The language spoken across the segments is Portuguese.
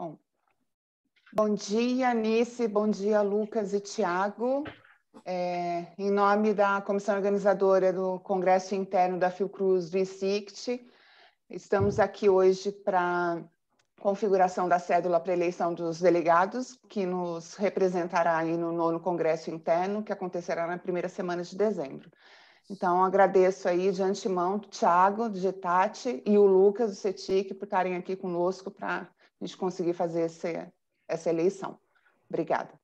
Bom, bom dia, Anice, bom dia, Lucas e Tiago. É, em nome da comissão organizadora do Congresso Interno da Fiocruz do ICICT, estamos aqui hoje para configuração da cédula para eleição dos delegados, que nos representará aí no nono Congresso Interno, que acontecerá na primeira semana de dezembro. Então, agradeço aí de antemão o Thiago, do Getati, e o Lucas, do CETIC, por estarem aqui conosco para gente conseguir fazer esse, essa eleição. Obrigada.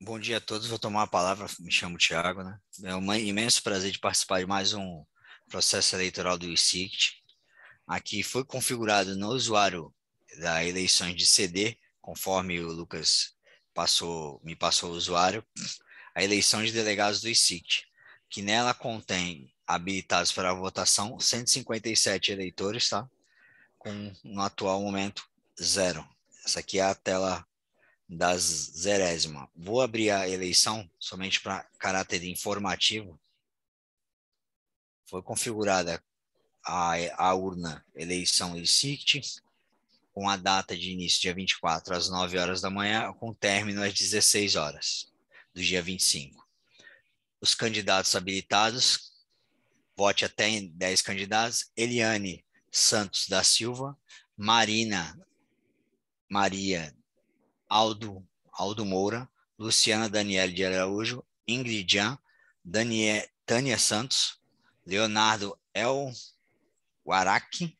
Bom dia a todos, vou tomar a palavra, me chamo Tiago, né? É um imenso prazer de participar de mais um processo eleitoral do ICICT. Aqui foi configurado no usuário da eleições de CD, conforme o Lucas passou, me passou o usuário, a eleição de delegados do ICICT, que nela contém habilitados para votação 157 eleitores, tá? Com no atual momento zero. Essa aqui é a tela das zerésima. Vou abrir a eleição somente para caráter informativo. Foi configurada a, a urna eleição ICICT, com a data de início dia 24 às 9 horas da manhã, com término às 16 horas do dia 25. Os candidatos habilitados, vote até em 10 candidatos, Eliane Santos da Silva, Marina Maria Aldo, Aldo Moura, Luciana Daniele de Araújo, Ingrid Jan, Daniel, Tânia Santos, Leonardo El Guarac,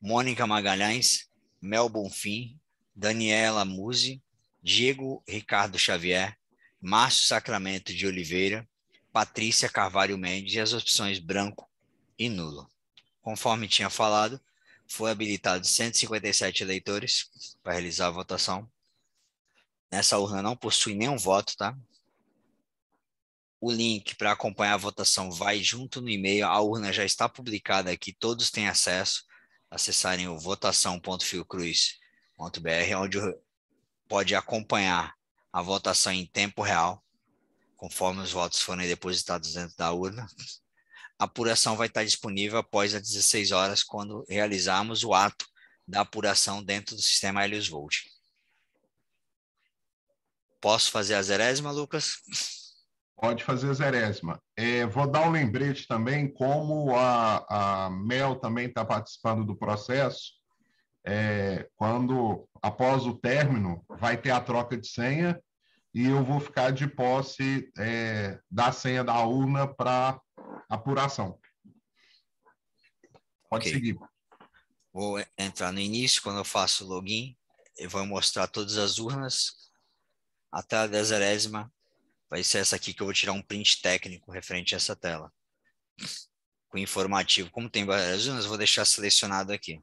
Mônica Magalhães, Mel Bonfim, Daniela Musi, Diego Ricardo Xavier, Márcio Sacramento de Oliveira, Patrícia Carvalho Mendes e as opções branco e nulo. Conforme tinha falado, foi habilitado 157 eleitores para realizar a votação. Nessa urna não possui nenhum voto, tá? O link para acompanhar a votação vai junto no e-mail. A urna já está publicada aqui, todos têm acesso. Acessarem o votação.fiocruz.br, onde pode acompanhar a votação em tempo real, conforme os votos forem depositados dentro da urna. A apuração vai estar disponível após as 16 horas, quando realizarmos o ato da apuração dentro do sistema Helios Volt. Posso fazer a zerésima, Lucas? Pode fazer a zerésima. É, vou dar um lembrete também, como a, a Mel também está participando do processo, é, quando, após o término, vai ter a troca de senha e eu vou ficar de posse é, da senha da urna para apuração. Pode okay. seguir. Vou entrar no início, quando eu faço o login, eu vou mostrar todas as urnas. Até a dezerésima vai ser essa aqui que eu vou tirar um print técnico referente a essa tela. Com informativo. Como tem várias urnas, eu vou deixar selecionado aqui.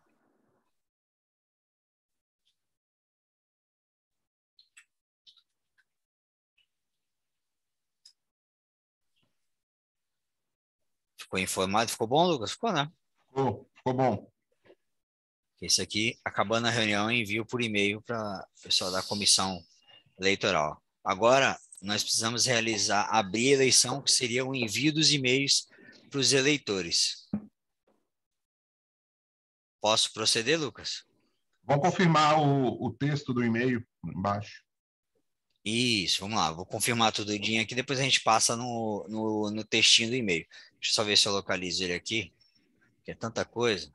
Ficou informado? Ficou bom, Lucas? Ficou, né? Ficou, ficou bom. Esse aqui, acabando a reunião, envio por e-mail para o pessoal da comissão eleitoral. Agora, nós precisamos realizar, abrir a eleição, que seria o envio dos e-mails para os eleitores. Posso proceder, Lucas? Vou confirmar o, o texto do e-mail embaixo. Isso, vamos lá. Vou confirmar tudo aqui, depois a gente passa no, no, no textinho do e-mail. Deixa eu só ver se eu localizo ele aqui, que é tanta coisa.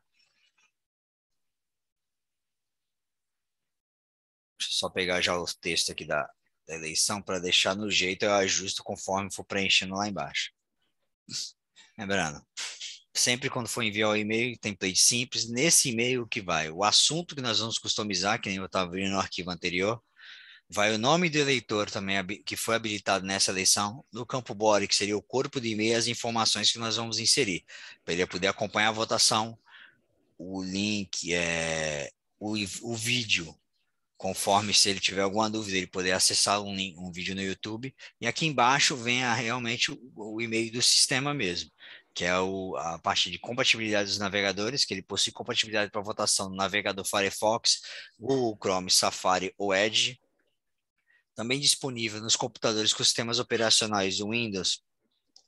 Deixa eu só pegar já o texto aqui da, da eleição para deixar no jeito, eu ajusto conforme for preenchendo lá embaixo. Lembrando, sempre quando for enviar o e-mail, template simples, nesse e-mail que vai o assunto que nós vamos customizar, que nem eu estava vendo no arquivo anterior, vai o nome do eleitor também que foi habilitado nessa eleição, no campo body, que seria o corpo de e-mail, as informações que nós vamos inserir, para ele poder acompanhar a votação, o link, é, o, o vídeo, conforme se ele tiver alguma dúvida, ele poder acessar um, link, um vídeo no YouTube, e aqui embaixo vem a, realmente o, o e-mail do sistema mesmo, que é o, a parte de compatibilidade dos navegadores, que ele possui compatibilidade para votação no navegador Firefox, Google Chrome, Safari ou Edge, também disponível nos computadores com sistemas operacionais Windows,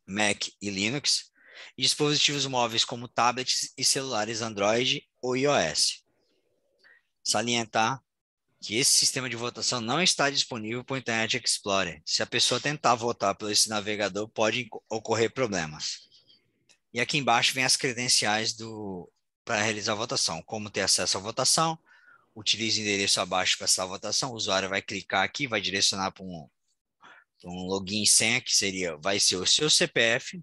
Mac e Linux, e dispositivos móveis como tablets e celulares Android ou iOS. salientar que esse sistema de votação não está disponível para o Internet Explorer. Se a pessoa tentar votar por esse navegador, pode ocorrer problemas. E aqui embaixo vem as credenciais do para realizar a votação. Como ter acesso à votação, utilize o endereço abaixo para essa votação, o usuário vai clicar aqui, vai direcionar para um, um login senha, que seria, vai ser o seu CPF,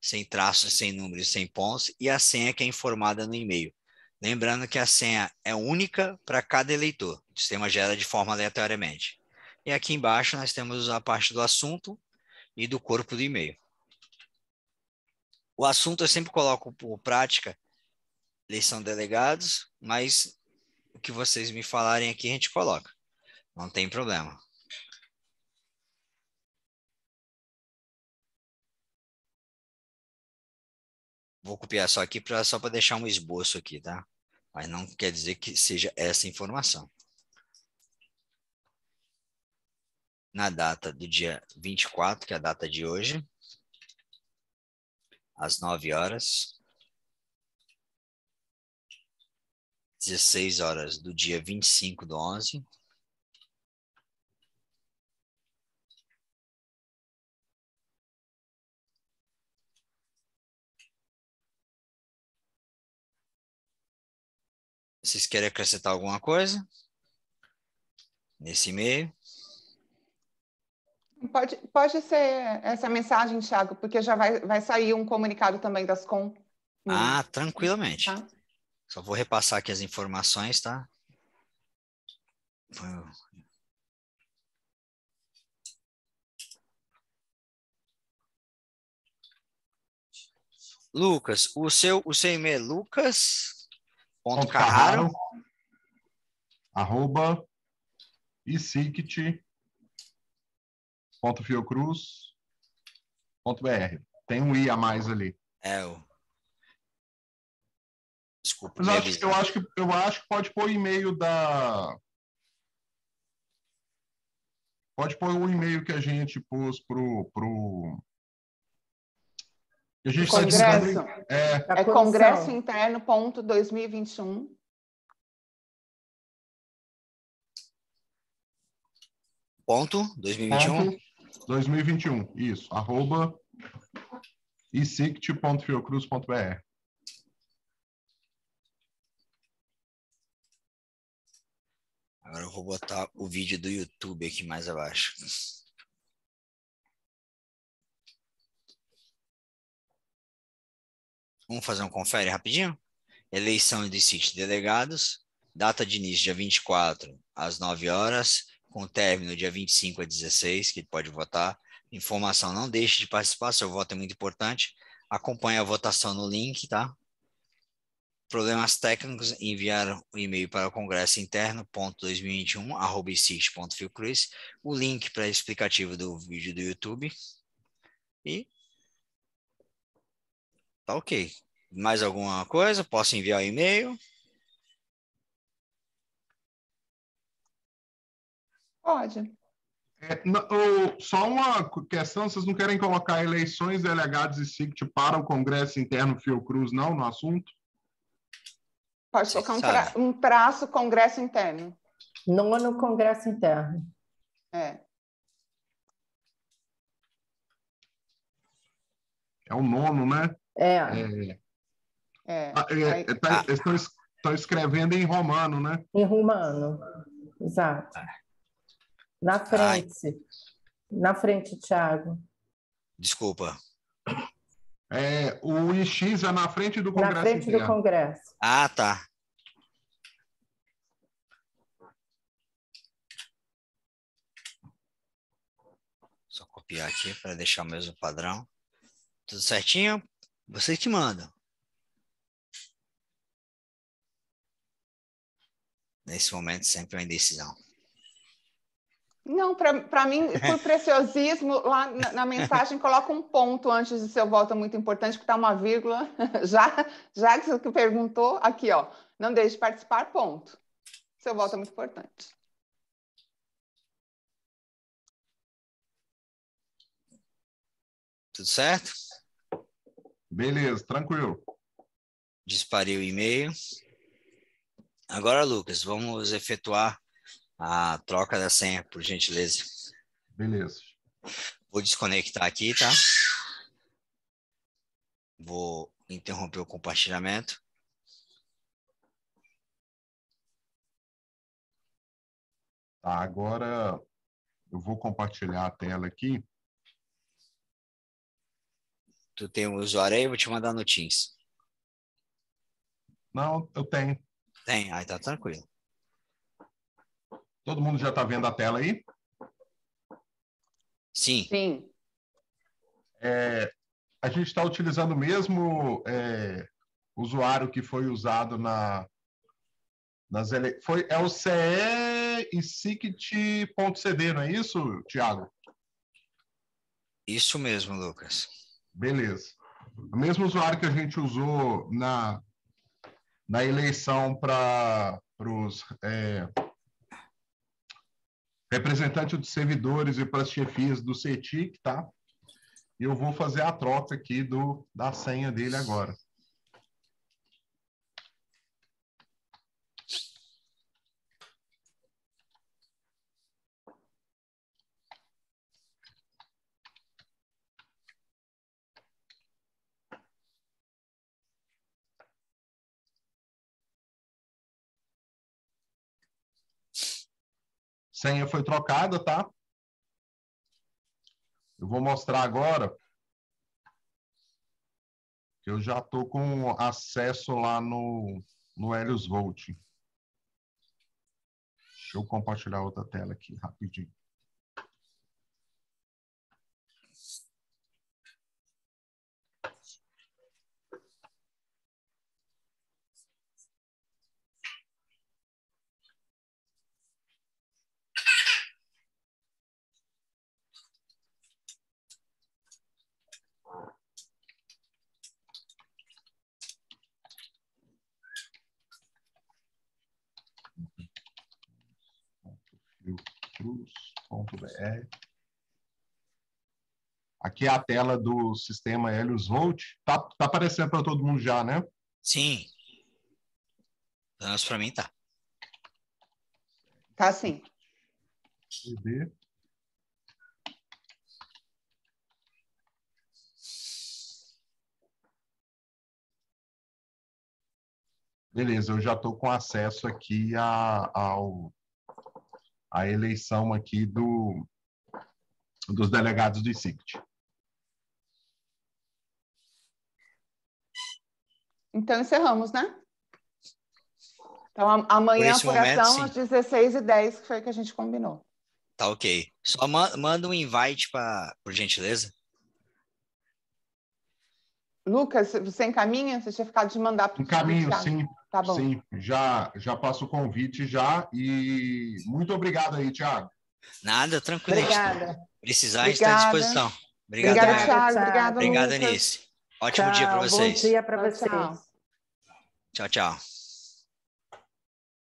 sem traços, sem números, sem pontos, e a senha que é informada no e-mail. Lembrando que a senha é única para cada eleitor. O sistema gera de forma aleatoriamente. E aqui embaixo nós temos a parte do assunto e do corpo do e-mail. O assunto eu sempre coloco por prática, eleição de delegados, mas o que vocês me falarem aqui a gente coloca. Não tem problema. Vou copiar só aqui pra, só para deixar um esboço aqui, tá? mas não quer dizer que seja essa informação. Na data do dia 24, que é a data de hoje, às 9 horas, 16 horas do dia 25 do 11, Vocês querem acrescentar alguma coisa nesse e-mail? Pode, pode ser essa mensagem, Thiago, porque já vai, vai sair um comunicado também das com. Ah, tranquilamente. Tá? Só vou repassar aqui as informações, tá? Lucas, o seu, o seu e-mail é lucas Ponto Carraro. Arroba. Tem um I a mais ali. É o. Desculpa. Mas acho, eu, acho que, eu acho que pode pôr o e-mail da. Pode pôr o e-mail que a gente pôs pro, pro, a gente congresso. é, é congresso interno ponto 2021. Ponto 2021. Ponto 2021, isso. Arroba isict.fiocruz.br. Agora eu vou botar o vídeo do YouTube aqui mais abaixo. Vamos fazer um confere rapidinho? Eleição de sítio delegados, data de início dia 24 às 9 horas, com término dia 25 a 16, que pode votar. Informação, não deixe de participar, seu voto é muito importante. Acompanhe a votação no link, tá? Problemas técnicos, enviar o e-mail para o congresso interno, ponto 2021, arroba o link para explicativo do vídeo do YouTube. E Tá ok. Mais alguma coisa? Posso enviar o e-mail? Pode. É, não, só uma questão, vocês não querem colocar eleições delegados e SICT para o Congresso Interno Fiocruz, não, no assunto? Pode colocar um, tra um traço Congresso Interno. Não no Congresso Interno. É. É o nono, né? É. é. é. Ah, é, é tá, estão escrevendo em romano, né? Em romano, exato. Na frente. Ai. Na frente, Thiago. Desculpa. É, o IX é na frente do Congresso. Na frente do Congresso. Ah, tá. Só copiar aqui para deixar o mesmo padrão. Tudo certinho? Vocês que mandam. Nesse momento, sempre é uma indecisão. Não, para mim, por preciosismo, lá na, na, mensagem coloca um ponto antes do seu voto, é muito importante, que está uma vírgula. Já, já que você perguntou, aqui, ó, não deixe de participar, ponto. Seu voto é muito importante. Tudo certo? Beleza, tranquilo. Disparei o e-mail. Agora, Lucas, vamos efetuar a troca da senha, por gentileza. Beleza. Vou desconectar aqui, tá? Vou interromper o compartilhamento. Tá, agora eu vou compartilhar a tela aqui. Tu tem um usuário aí? Vou te mandar no Teams. Não, eu tenho. Tem, aí tá tranquilo. Todo mundo já está vendo a tela aí? Sim. Sim. É, a gente está utilizando o mesmo é, usuário que foi usado na, nas ele... foi É o CE e SICT.cd, não é isso, Tiago? Isso mesmo, Lucas. Beleza. O mesmo usuário que a gente usou na, na eleição para os é, representantes dos servidores e para as chefias do CETIC, tá? E eu vou fazer a troca aqui do, da senha dele agora. Senha foi trocada, tá? Eu vou mostrar agora que eu já estou com acesso lá no, no Helios Volt. Deixa eu compartilhar outra tela aqui rapidinho. cruz.br. Aqui é a tela do sistema Helios Volt. Tá, tá aparecendo para todo mundo já, né? Sim. Pelo para mim tá. Tá sim. Beleza, eu já estou com acesso aqui a, ao, a eleição aqui do, dos delegados do ICICT. Então, encerramos, né? Então, amanhã a apuração momento, às 16h10, que foi o que a gente combinou. Tá ok. Só manda um invite, pra, por gentileza. Lucas, você encaminha? Você tinha ficado de mandar para o Encaminho, sim. Tá bom. Sim, já, já passo o convite já e muito obrigado aí, Tiago. Nada, tranquilo. Obrigada. Precisar, Obrigada. está à disposição. Obrigado, Obrigada, Thiago. Obrigada, Obrigado, Anice. Ótimo tchau, dia para vocês. Bom dia para vocês. Tchau, tchau.